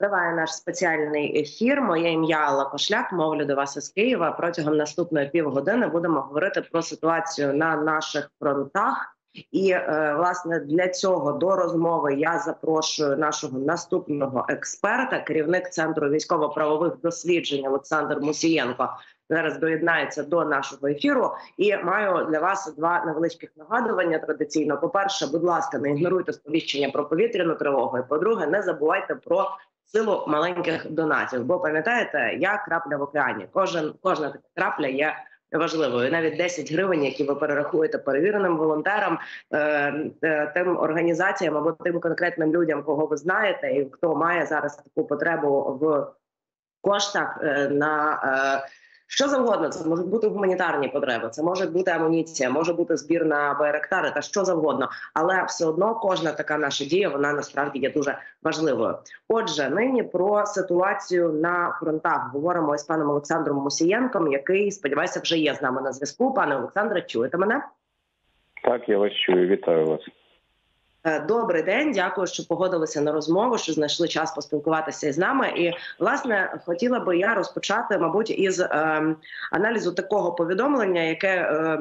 Триває наш спеціальний ефір. Моє ім'я Алла Кошляк. Мовлю до вас із Києва. Протягом наступної півгодини будемо говорити про ситуацію на наших фронтах. І е, власне для цього до розмови я запрошую нашого наступного експерта, керівник центру військово-правових досліджень Олександр Мусієнко. Зараз доєднається до нашого ефіру, і маю для вас два невеличких нагадування. Традиційно, по перше, будь ласка, не ігноруйте сповіщення про повітряну тривогу. І По-друге, не забувайте про силу маленьких донатів. Бо пам'ятаєте, я крапля в океані. Кожен кожна така крапля є важливою. Навіть 10 гривень, які ви перерахуєте перевіреним волонтерам, е, е, тим організаціям або тим конкретним людям, кого ви знаєте, і хто має зараз таку потребу в коштах е, на що завгодно, це можуть бути гуманітарні потреби, це може бути амуніція, може бути збір на байректари та що завгодно, але все одно кожна така наша дія вона насправді є дуже важливою. Отже, нині про ситуацію на фронтах говоримо із паном Олександром Мусієнком, який сподіваюся вже є з нами на зв'язку. Пане Олександре, чуєте мене? Так, я вас чую. Вітаю вас. Е, добрий день, дякую, що погодилися на розмову, що знайшли час поспілкуватися із нами. І власне хотіла би я розпочати, мабуть, із е, аналізу такого повідомлення, яке е,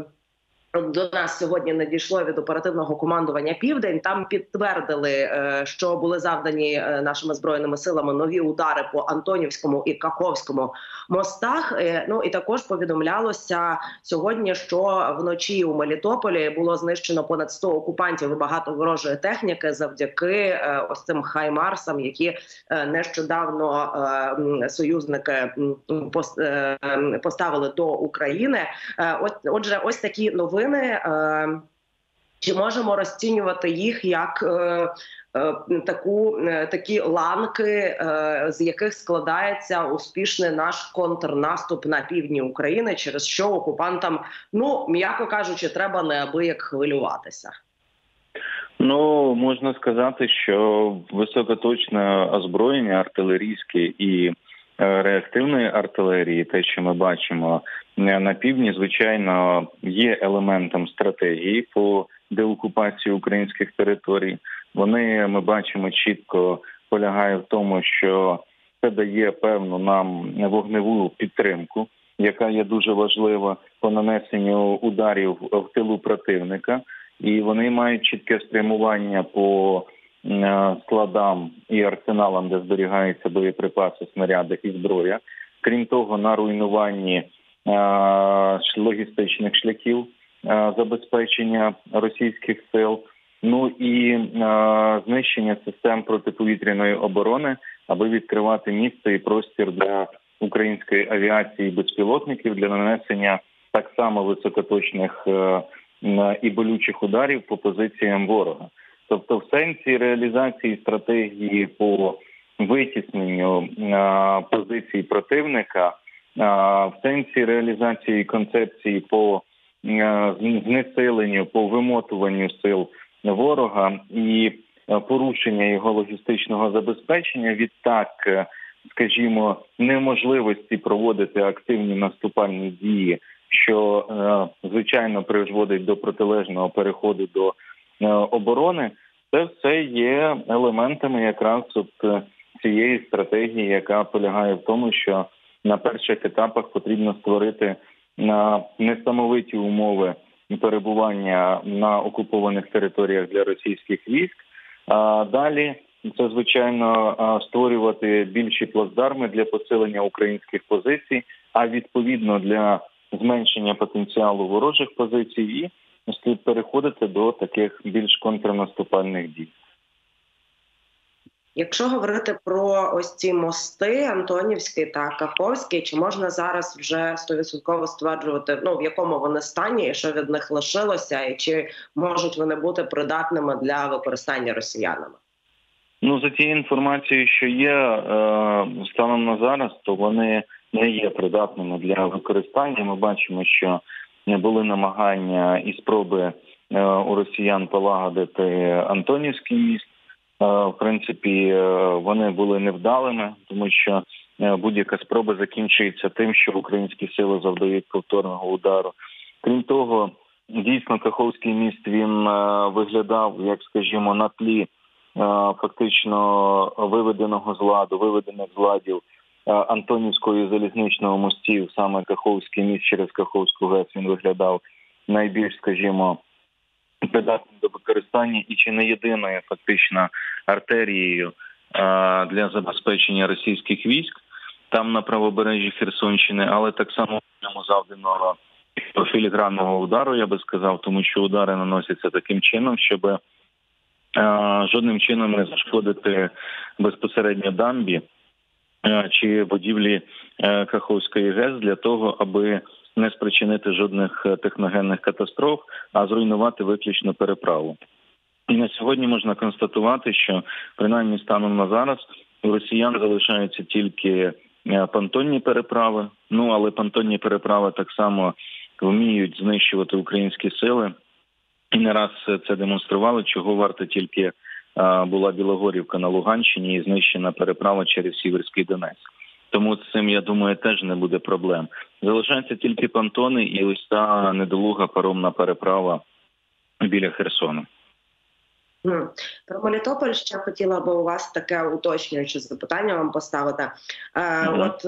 до нас сьогодні надійшло від оперативного командування Південь. Там підтвердили, е, що були завдані е, нашими збройними силами нові удари по Антонівському і Каховському мостах. Е, ну і також повідомлялося сьогодні, що вночі у Мелітополі було знищено понад 100 окупантів і багато ворожої техніки завдяки ось цим хаймарсам, які нещодавно союзники поставили до України. Отже, ось такі новини новини. Е, чи можемо розцінювати їх як е, е, таку такі ланки, з яких складається успішний наш контрнаступ на півдні України, через що окупантам, ну м'яко кажучи, треба неабияк хвилюватися? Ну можна сказати, що високоточне озброєння артилерійське і реактивної артилерії, те, що ми бачимо на півдні, звичайно, є елементом стратегії по деокупації українських територій. Вони ми бачимо чітко полягає в тому, що це дає певну нам вогневу підтримку, яка є дуже важлива по нанесенню ударів в тилу противника, і вони мають чітке спрямування по складам і арсеналам, де зберігаються боєприпаси, снаряди і зброя. Крім того, на руйнуванні логістичних шляхів забезпечення російських сил, ну і знищення систем протиповітряної оборони, аби відкривати місце і простір для української авіації безпілотників для нанесення так само високоточних е, і болючих ударів по позиціям ворога. Тобто, в сенсі реалізації стратегії по витісненню позицій противника в сенсі реалізації концепції по знесиленню, по вимотуванню сил ворога і порушення його логістичного забезпечення. Відтак, скажімо, неможливості проводити активні наступальні дії, що звичайно призводить до протилежного переходу до оборони, це все є елементами якраз от цієї стратегії, яка полягає в тому, що на перших етапах потрібно створити на несамовиті умови перебування на окупованих територіях для російських військ. А далі це звичайно створювати більші плацдарми для посилення українських позицій, а відповідно для зменшення потенціалу ворожих позицій, і слід переходити до таких більш контрнаступальних дій. Якщо говорити про ось ці мости, Антонівський та Каховський, чи можна зараз вже стовідсотково стверджувати, ну в якому вони стані, і що від них лишилося, і чи можуть вони бути придатними для використання росіянами? Ну за тією інформацією, що є е, станом на зараз, то вони не є придатними для використання. Ми бачимо, що були намагання і спроби е, у росіян полагодити Антонівський міст. Е, в принципі е, вони були невдалими, тому що будь-яка спроба закінчується тим, що українські сили завдають повторного удару. Крім того, дійсно Каховський міст він виглядав, як скажімо, на тлі фактично виведеного з ладу, виведених з ладів Антонівської залізничного мостів, саме Каховський міст через Каховську ГЕС він виглядав найбільш, скажімо, придатним до використання і чи не єдиною фактично артерією для забезпечення російських військ там на правобережжі Херсонщини, але так само завданого філігранного удару, я би сказав, тому що удари наносяться таким чином, щоб жодним чином не зашкодити безпосередньо дамбі чи будівлі Каховської ГЕС для того, аби не спричинити жодних техногенних катастроф, а зруйнувати виключно переправу. І на сьогодні можна констатувати, що принаймні станом на зараз у росіян залишаються тільки понтонні переправи. Ну але понтонні переправи так само вміють знищувати українські сили, і не раз це демонстрували, чого варто тільки була Білогорівка на Луганщині і знищена переправа через Сіверський Донець. Тому з цим я думаю, теж не буде проблем. Залишаються тільки понтони і ось та недолуга паромна переправа біля Херсону. Про Мелітополь ще хотіла би у вас таке уточнююче запитання вам поставити. Mm-hmm. От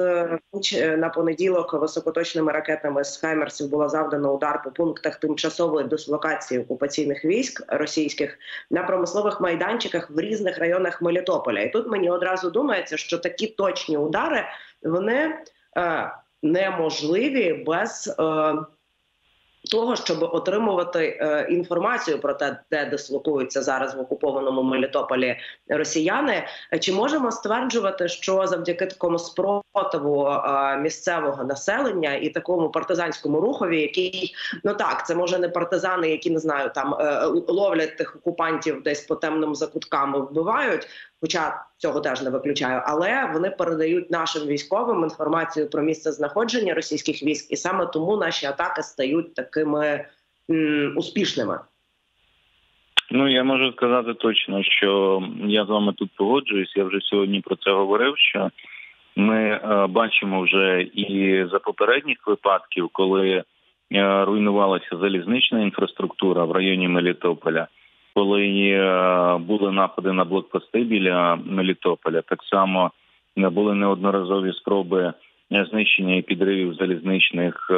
е, на понеділок високоточними ракетами з Хаймерсів було завдано удар по пунктах тимчасової дислокації окупаційних військ російських на промислових майданчиках в різних районах Мелітополя. І тут мені одразу думається, що такі точні удари вони е, неможливі без. Е, того, щоб отримувати е, інформацію про те, де дислокуються зараз в окупованому Мелітополі росіяни, чи можемо стверджувати, що завдяки такому спротиву е, місцевого населення і такому партизанському рухові, який ну так, це може не партизани, які не знаю, там е, ловлять тих окупантів десь по темним закуткам вбивають, хоча цього теж не виключаю, але вони передають нашим військовим інформацію про місце знаходження російських військ, і саме тому наші атаки стають такими м, успішними. Ну я можу сказати точно, що я з вами тут погоджуюсь. Я вже сьогодні про це говорив. Що ми е, бачимо вже і за попередніх випадків, коли е, руйнувалася залізнична інфраструктура в районі Мелітополя коли е, були напади на блокпости біля Мелітополя, так само були неодноразові спроби знищення і підривів залізничних е,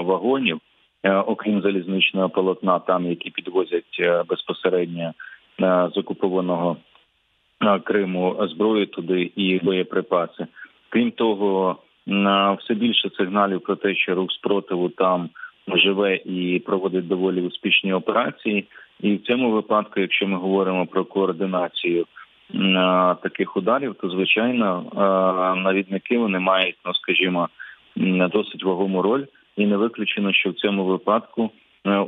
вагонів, е, окрім залізничного полотна, там які підвозять безпосередньо з окупованого Криму зброю туди і боєприпаси. Крім того, все більше сигналів про те, що рух спротиву там живе і проводить доволі успішні операції. І в цьому випадку, якщо ми говоримо про координацію таких ударів, то звичайно навідники вони мають, ну скажімо, досить вагому роль, і не виключено, що в цьому випадку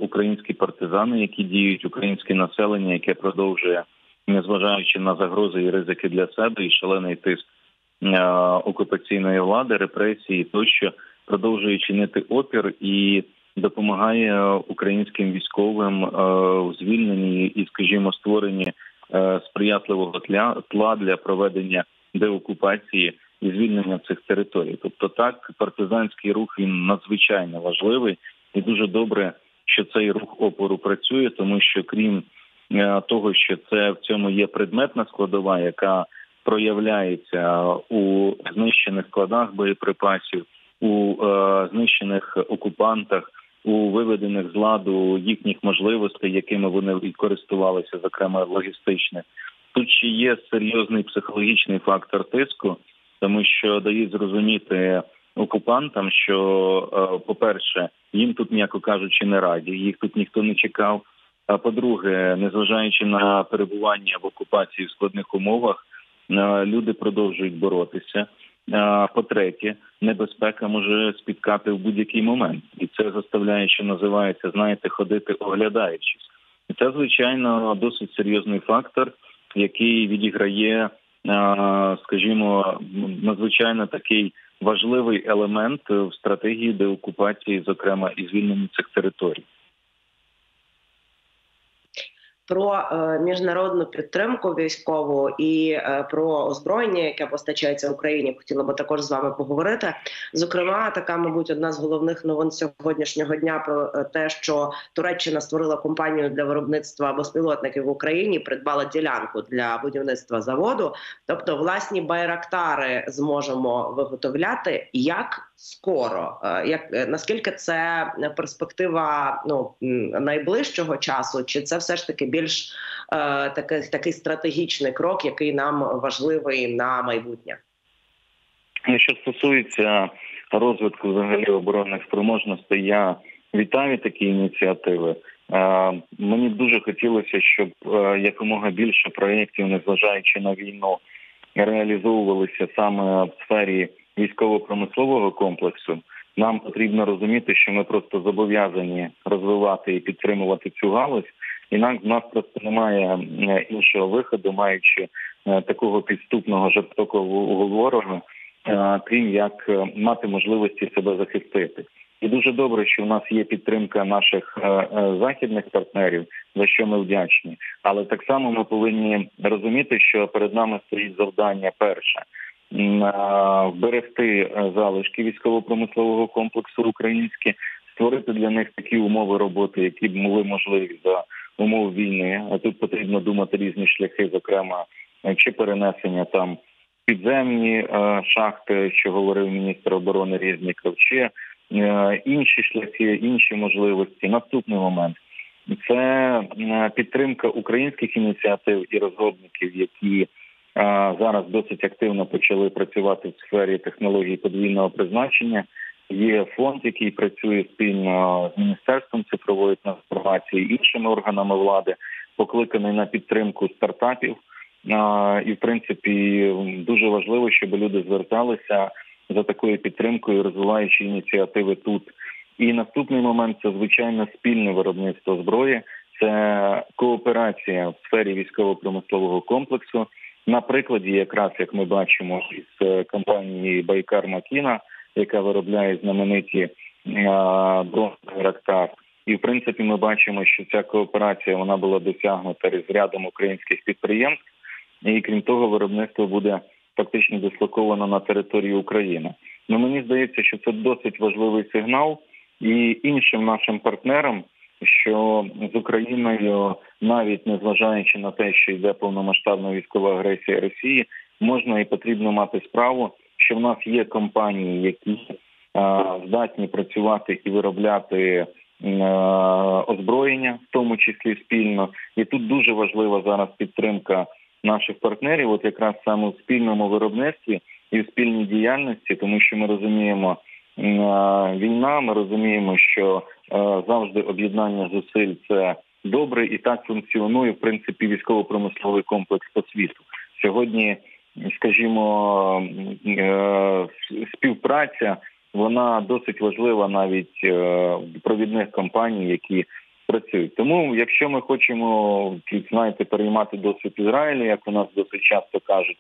українські партизани, які діють, українське населення, яке продовжує, незважаючи на загрози і ризики для себе, і шалений тиск окупаційної влади, репресії, тощо продовжує чинити опір і допомагає українським військовим е, у звільненні і, скажімо, створенні е, сприятливого тла для проведення деокупації і звільнення цих територій. Тобто, так партизанський рух він надзвичайно важливий і дуже добре, що цей рух опору працює, тому що крім е, того, що це в цьому є предметна складова, яка проявляється у знищених складах боєприпасів, у е, знищених окупантах, у виведених з ладу їхніх можливостей, якими вони користувалися, зокрема логістичних. Тут ще є серйозний психологічний фактор тиску, тому що дають зрозуміти окупантам, що, е, по-перше, їм тут, м'яко кажучи, не раді, їх тут ніхто не чекав. А по-друге, незважаючи на перебування в окупації в складних умовах, е, люди продовжують боротися. По-третє, небезпека може спіткати в будь-який момент, і це заставляє, що називається, знаєте, ходити оглядаючись. І це звичайно досить серйозний фактор, який відіграє, скажімо, надзвичайно такий важливий елемент в стратегії деокупації, зокрема і звільнення цих територій. Про е, міжнародну підтримку військову і е, про озброєння, яке постачається Україні, хотіла би також з вами поговорити. Зокрема, така, мабуть, одна з головних новин сьогоднішнього дня про е, те, що Туреччина створила компанію для виробництва безпілотників в Україні, придбала ділянку для будівництва заводу. Тобто, власні байрактари зможемо виготовляти як скоро, як наскільки це перспектива ну найближчого часу, чи це все ж таки більш е, такий, такий стратегічний крок, який нам важливий на майбутнє. Що стосується розвитку взагалі оборонних спроможностей, я вітаю такі ініціативи. Е, мені дуже хотілося, щоб е, якомога більше проєктів, незважаючи на війну, реалізовувалися саме в сфері військово-промислового комплексу. Нам потрібно розуміти, що ми просто зобов'язані розвивати і підтримувати цю галузь, Інакше в нас просто немає е, іншого виходу, маючи е, такого підступного жорстокого ворога, е, крім як мати можливості себе захистити. І дуже добре, що в нас є підтримка наших західних партнерів, за що ми вдячні. Але так само ми повинні розуміти, що перед нами стоїть завдання перше вберегти залишки військово-промислового комплексу українські, створити для них такі умови роботи, які б були можливі за умов війни. А тут потрібно думати різні шляхи, зокрема е, чи перенесення там підземні е, шахти, що говорив міністр оборони Різніков, чи е, інші шляхи, інші можливості. Наступний момент це підтримка українських ініціатив і розробників, які зараз досить активно почали працювати в сфері технологій подвійного призначення. Є фонд, який працює спільно з міністерством цифрової трансформації іншими органами влади, покликаний на підтримку стартапів. І, в принципі, дуже важливо, щоб люди зверталися за такою підтримкою, розвиваючи ініціативи тут. І наступний момент це звичайно спільне виробництво зброї, це кооперація в сфері військово-промислового комплексу. На прикладі, якраз як ми бачимо, із компанії Байкар Макіна яка виробляє знамениті дрони Рактар. І в принципі, ми бачимо, що ця кооперація вона була досягнута рядом українських підприємств, і крім того, виробництво буде фактично дислоковано на території України. Ну мені здається, що це досить важливий сигнал, і іншим нашим партнерам, що з Україною, навіть незважаючи на те, що йде повномасштабна військова агресія Росії, можна і потрібно мати справу що в нас є компанії, які здатні працювати і виробляти озброєння, в тому числі спільно, і тут дуже важлива зараз підтримка наших партнерів, от якраз саме в спільному виробництві і в спільній діяльності, тому що ми розуміємо війна, ми розуміємо, що завжди об'єднання зусиль це добре і так функціонує в принципі військово-промисловий комплекс по світу сьогодні скажімо, е, співпраця вона досить важлива навіть е, провідних компаній, які працюють. Тому, якщо ми хочемо знаєте, переймати досвід Ізраїлю, як у нас досить часто кажуть,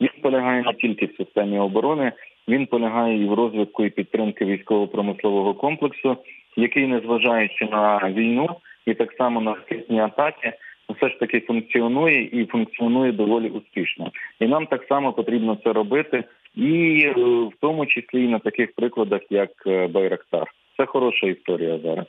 він полягає не тільки в системі оборони, він полягає і в розвитку і підтримки військово-промислового комплексу, який, незважаючи на війну і так само на ракетні атаки все ж таки функціонує і функціонує доволі успішно. І нам так само потрібно це робити, і е, в тому числі і на таких прикладах, як е, Байрактар. Це хороша історія зараз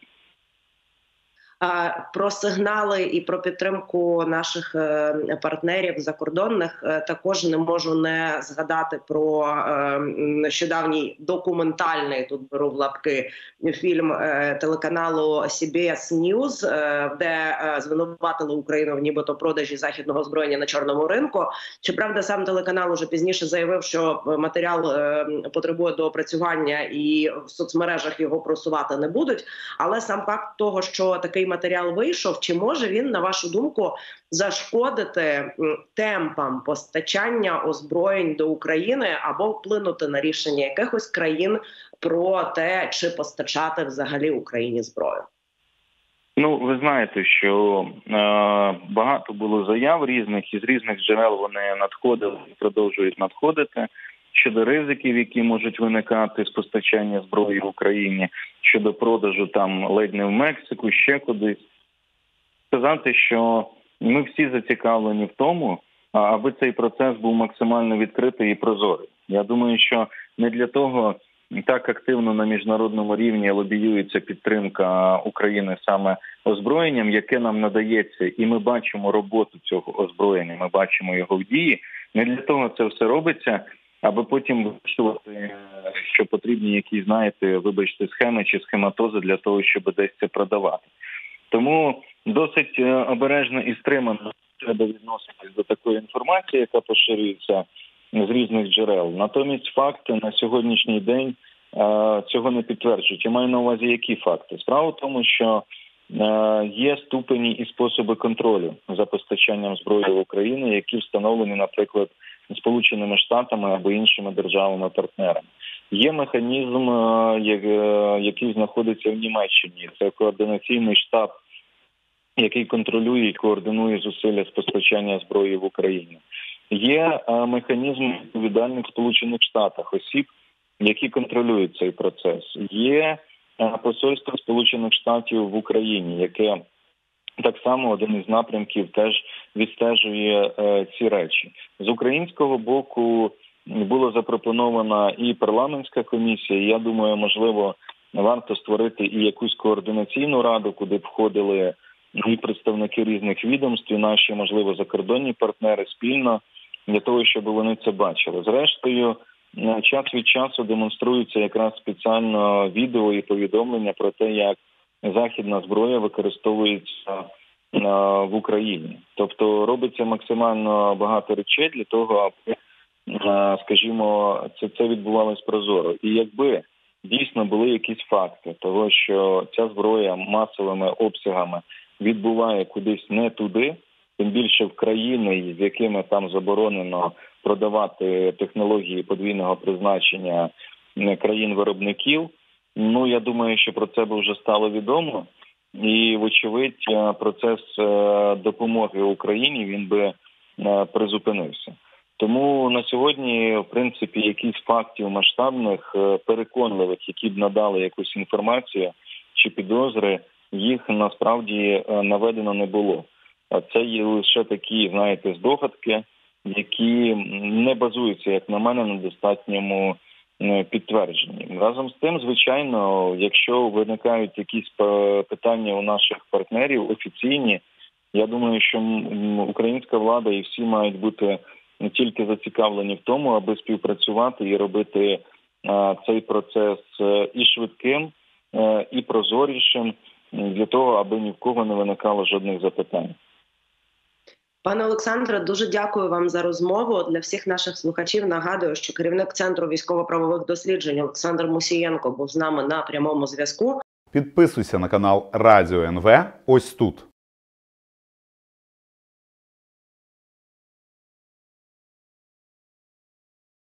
про сигнали і про підтримку наших е, партнерів закордонних е, також не можу не згадати про е, нещодавній документальний тут беру в лапки фільм телеканалу CBS News, де звинуватили Україну в нібито продажі західного озброєння на чорному ринку. Щоправда, сам телеканал уже пізніше заявив, що матеріал потребує доопрацювання і в соцмережах його просувати не будуть. Але сам факт того, що такий матеріал вийшов, чи може він, на вашу думку, зашкодити темпам постачання озброєнь до України або вплинути на рішення якихось країн про те, чи постачати взагалі Україні зброю? Ну, ви знаєте, що е, багато було заяв різних із різних джерел вони надходили і продовжують надходити щодо ризиків, які можуть виникати з постачання зброї в Україні щодо продажу там ледь не в Мексику, ще кудись. Сказати, що ми всі зацікавлені в тому, аби цей процес був максимально відкритий і прозорий. Я думаю, що не для того так активно на міжнародному рівні лобіюється підтримка України саме озброєнням, яке нам надається, і ми бачимо роботу цього озброєння. Ми бачимо його в дії. Не для того це все робиться, аби потім вирішувати, що потрібні якісь, знаєте, вибачте, схеми чи схематози для того, щоб десь це продавати. Тому досить е, обережно і стримано треба відноситись до такої інформації, яка поширюється з різних джерел. Натомість факти на сьогоднішній день е, цього не підтверджують. Я маю на увазі, які факти. Справа в тому, що е, є ступені і способи контролю за постачанням зброї в Україну, які встановлені, наприклад, Сполученими Штатами або іншими державами-партнерами. Є механізм, е, е, який знаходиться в Німеччині. Це координаційний штаб, який контролює і координує зусилля з постачання зброї в Україні. Є е, механізм відповідальних Сполучених Штатах осіб, які контролюють цей процес. Є посольство Сполучених Штатів в Україні, яке так само один із напрямків теж відстежує е, ці речі з українського боку. Була запропонована і парламентська комісія. і, Я думаю, можливо, варто створити і якусь координаційну раду, куди б входили і представники різних відомств, і наші можливо закордонні партнери спільно для того, щоб вони це бачили. Зрештою, час від часу демонструються якраз спеціально відео і повідомлення про те, як західна зброя використовується в Україні. Тобто робиться максимально багато речей для того, аби, е, скажімо, це, це відбувалось прозоро. І якби дійсно були якісь факти того, що ця зброя масовими обсягами відбуває кудись не туди, тим більше в країни, з якими там заборонено продавати технології подвійного призначення е, країн-виробників. Ну я думаю, що про це би вже стало відомо, і вочевидь, е, процес е, допомоги Україні він би е, призупинився. Тому на сьогодні, в принципі, якісь фактів масштабних, переконливих, які б надали якусь інформацію чи підозри, їх насправді наведено не було. А це є лише такі, знаєте, здогадки, які не базуються, як на мене, на достатньому е, підтвердженні. Разом з тим, звичайно, якщо виникають якісь питання у наших партнерів офіційні, я думаю, що українська влада і всі мають бути не тільки зацікавлені в тому, аби співпрацювати і робити е, цей процес е, і швидким, і прозорішим для того, аби ні в кого не виникало жодних запитань. Пане Олександре, дуже дякую вам за розмову. Для всіх наших слухачів нагадую, що керівник центру військово-правових досліджень Олександр Мусієнко був з нами на прямому зв'язку. Підписуйся на канал Радіо НВ ось тут.